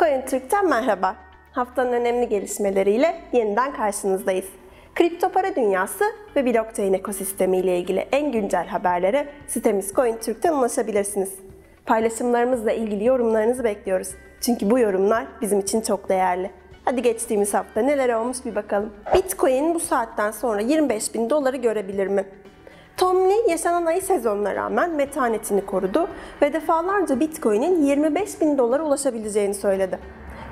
CoinTürk'ten merhaba. Haftanın önemli gelişmeleriyle yeniden karşınızdayız. Kripto para dünyası ve blockchain ekosistemi ile ilgili en güncel haberlere sitemiz CoinTürk'ten ulaşabilirsiniz. Paylaşımlarımızla ilgili yorumlarınızı bekliyoruz. Çünkü bu yorumlar bizim için çok değerli. Hadi geçtiğimiz hafta neler olmuş bir bakalım. Bitcoin bu saatten sonra 25 bin doları görebilir mi? Tom Lee yaşanan ayı sezonuna rağmen metanetini korudu ve defalarca Bitcoin'in 25 bin dolara ulaşabileceğini söyledi.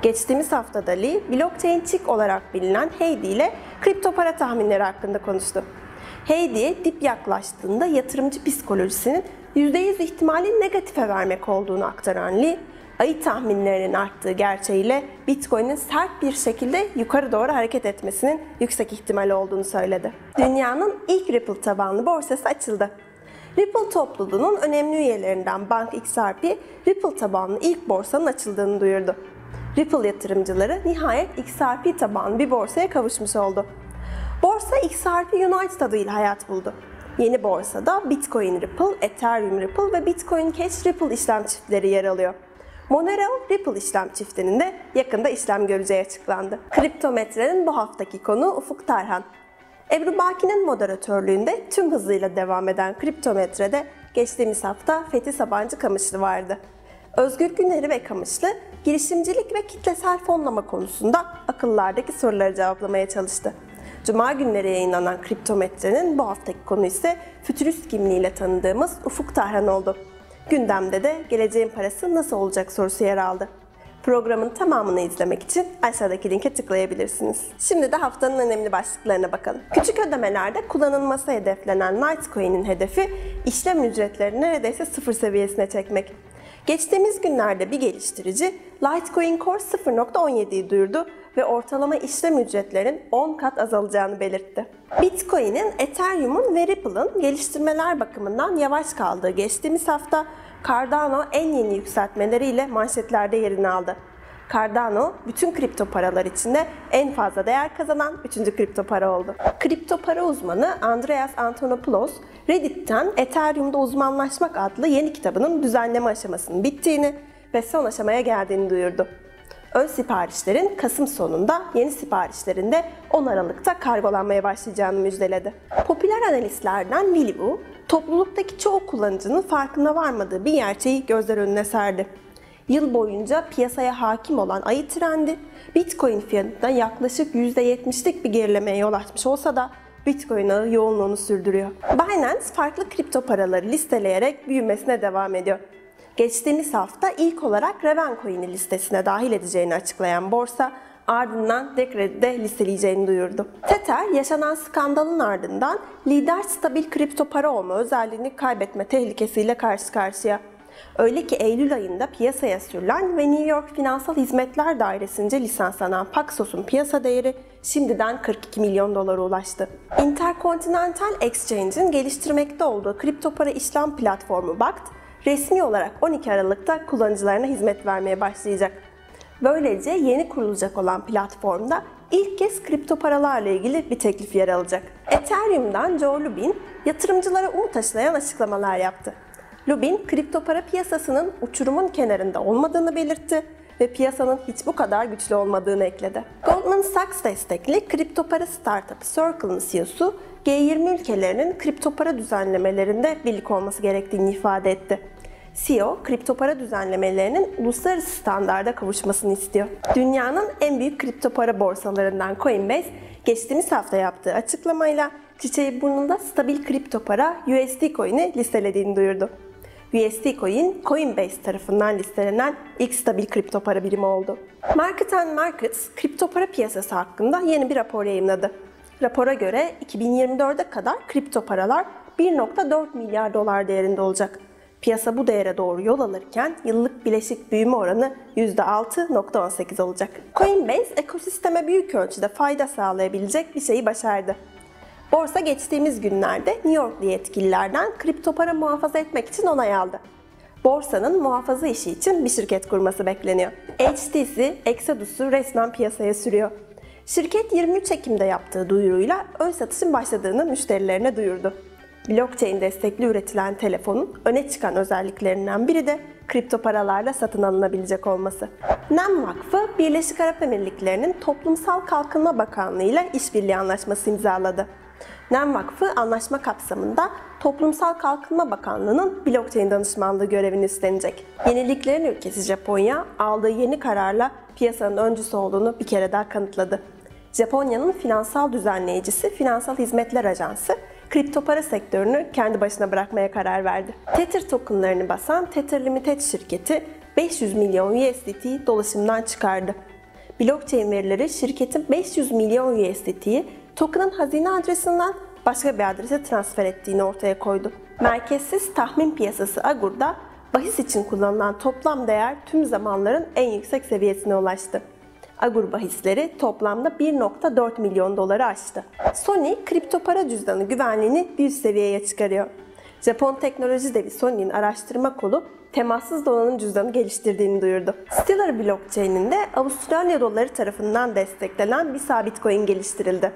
Geçtiğimiz haftada Lee, blockchain chick olarak bilinen Heidi ile kripto para tahminleri hakkında konuştu. Heidi'ye dip yaklaştığında yatırımcı psikolojisinin %100 ihtimali negatife vermek olduğunu aktaran Lee, ayı tahminlerinin arttığı gerçeğiyle Bitcoin'in sert bir şekilde yukarı doğru hareket etmesinin yüksek ihtimal olduğunu söyledi. Dünyanın ilk Ripple tabanlı borsası açıldı. Ripple topluluğunun önemli üyelerinden Bank XRP, Ripple tabanlı ilk borsanın açıldığını duyurdu. Ripple yatırımcıları nihayet XRP tabanlı bir borsaya kavuşmuş oldu. Borsa XRP United adıyla hayat buldu. Yeni borsada Bitcoin Ripple, Ethereum Ripple ve Bitcoin Cash Ripple işlem çiftleri yer alıyor. Monero Ripple işlem çiftinin de yakında işlem göreceği açıklandı. Kriptometrenin bu haftaki konu Ufuk Tarhan. Ebru Baki'nin moderatörlüğünde tüm hızıyla devam eden kriptometrede geçtiğimiz hafta Fethi Sabancı Kamışlı vardı. Özgür Güneri ve Kamışlı girişimcilik ve kitlesel fonlama konusunda akıllardaki soruları cevaplamaya çalıştı. Cuma günleri yayınlanan kriptometrenin bu haftaki konu ise fütürist kimliğiyle tanıdığımız Ufuk Tarhan oldu. Gündemde de geleceğin parası nasıl olacak sorusu yer aldı. Programın tamamını izlemek için aşağıdaki linke tıklayabilirsiniz. Şimdi de haftanın önemli başlıklarına bakalım. Küçük ödemelerde kullanılması hedeflenen Litecoin'in hedefi işlem ücretlerini neredeyse sıfır seviyesine çekmek. Geçtiğimiz günlerde bir geliştirici Litecoin Core 0.17'yi duyurdu ve ortalama işlem ücretlerinin 10 kat azalacağını belirtti. Bitcoin'in, Ethereum'un ve Ripple'ın geliştirmeler bakımından yavaş kaldığı geçtiğimiz hafta Cardano en yeni yükseltmeleriyle manşetlerde yerini aldı. Cardano bütün kripto paralar içinde en fazla değer kazanan 3. kripto para oldu. Kripto para uzmanı Andreas Antonopoulos, Reddit'ten Ethereum'da uzmanlaşmak adlı yeni kitabının düzenleme aşamasının bittiğini ve son aşamaya geldiğini duyurdu. Ön siparişlerin Kasım sonunda, yeni siparişlerin de 10 Aralık'ta kargolanmaya başlayacağını müjdeledi. Popüler analistlerden Willy Wu, topluluktaki çoğu kullanıcının farkına varmadığı bir gerçeği gözler önüne serdi. Yıl boyunca piyasaya hakim olan ayı trendi, Bitcoin fiyatında yaklaşık %70'lik bir gerilemeye yol açmış olsa da Bitcoin ağı yoğunluğunu sürdürüyor. Binance farklı kripto paraları listeleyerek büyümesine devam ediyor. Geçtiğimiz hafta ilk olarak Ravencoin'i listesine dahil edeceğini açıklayan borsa ardından Decred'i de listeleyeceğini duyurdu. Tether yaşanan skandalın ardından lider stabil kripto para olma özelliğini kaybetme tehlikesiyle karşı karşıya. Öyle ki Eylül ayında piyasaya sürülen ve New York Finansal Hizmetler Dairesi'nce lisanslanan Paxos'un piyasa değeri şimdiden 42 milyon dolara ulaştı. Intercontinental Exchange'in geliştirmekte olduğu kripto para işlem platformu BACT, resmi olarak 12 Aralık'ta kullanıcılarına hizmet vermeye başlayacak. Böylece yeni kurulacak olan platformda ilk kez kripto paralarla ilgili bir teklif yer alacak. Ethereum'dan Joe Lubin yatırımcılara umut aşılayan açıklamalar yaptı. Lubin, kripto para piyasasının uçurumun kenarında olmadığını belirtti ve piyasanın hiç bu kadar güçlü olmadığını ekledi. Goldman Sachs destekli kripto para startup Circle'ın CEO'su G20 ülkelerinin kripto para düzenlemelerinde birlik olması gerektiğini ifade etti. CEO, kripto para düzenlemelerinin uluslararası standarda kavuşmasını istiyor. Dünyanın en büyük kripto para borsalarından Coinbase, geçtiğimiz hafta yaptığı açıklamayla çiçeği burnunda stabil kripto para USD Coin'i listelediğini duyurdu. USD Coin, Coinbase tarafından listelenen ilk stabil kripto para birimi oldu. Market and Markets, kripto para piyasası hakkında yeni bir rapor yayınladı. Rapora göre 2024'e kadar kripto paralar 1.4 milyar dolar değerinde olacak. Piyasa bu değere doğru yol alırken yıllık bileşik büyüme oranı %6.18 olacak. Coinbase ekosisteme büyük ölçüde fayda sağlayabilecek bir şeyi başardı. Borsa geçtiğimiz günlerde New Yorklu yetkililerden kripto para muhafaza etmek için onay aldı. Borsanın muhafaza işi için bir şirket kurması bekleniyor. HTC, Exodus'u resmen piyasaya sürüyor. Şirket 23 Ekim'de yaptığı duyuruyla ön satışın başladığını müşterilerine duyurdu. Blockchain destekli üretilen telefonun öne çıkan özelliklerinden biri de kripto paralarla satın alınabilecek olması. NEM Vakfı, Birleşik Arap Emirlikleri'nin Toplumsal Kalkınma Bakanlığı ile işbirliği anlaşması imzaladı. NEM Vakfı anlaşma kapsamında Toplumsal Kalkınma Bakanlığı'nın blockchain danışmanlığı görevini üstlenecek. Yeniliklerin ülkesi Japonya aldığı yeni kararla piyasanın öncüsü olduğunu bir kere daha kanıtladı. Japonya'nın finansal düzenleyicisi Finansal Hizmetler Ajansı, kripto para sektörünü kendi başına bırakmaya karar verdi. Tether tokenlarını basan Tether Limited şirketi 500 milyon USDT dolaşımdan çıkardı. Blockchain verileri şirketin 500 milyon USDT'yi token'ın hazine adresinden başka bir adrese transfer ettiğini ortaya koydu. Merkezsiz tahmin piyasası Agur'da bahis için kullanılan toplam değer tüm zamanların en yüksek seviyesine ulaştı. Agur bahisleri toplamda 1.4 milyon doları aştı. Sony, kripto para cüzdanı güvenliğini bir seviyeye çıkarıyor. Japon teknoloji devi Sony'nin araştırma kolu temassız donanım cüzdanı geliştirdiğini duyurdu. Stellar blockchain'inde Avustralya doları tarafından desteklenen bir sabit coin geliştirildi.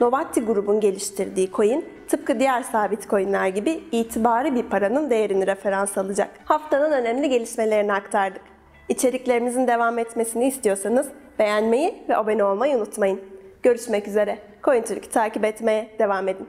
Novatti grubun geliştirdiği coin, tıpkı diğer sabit coinler gibi itibarı bir paranın değerini referans alacak. Haftanın önemli gelişmelerini aktardık. İçeriklerimizin devam etmesini istiyorsanız beğenmeyi ve abone olmayı unutmayın. Görüşmek üzere. CoinTürk'ü takip etmeye devam edin.